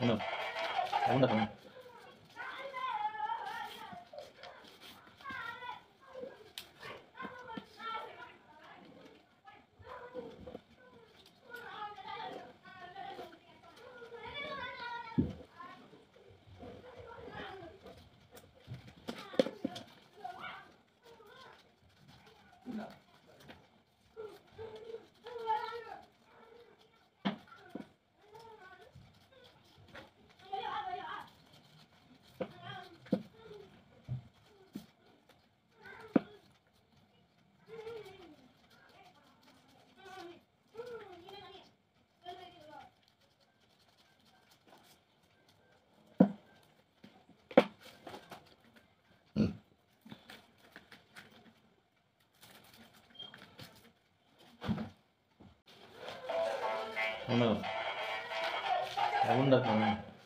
红的，红的，红的。ना, ना।